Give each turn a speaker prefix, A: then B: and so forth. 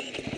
A: you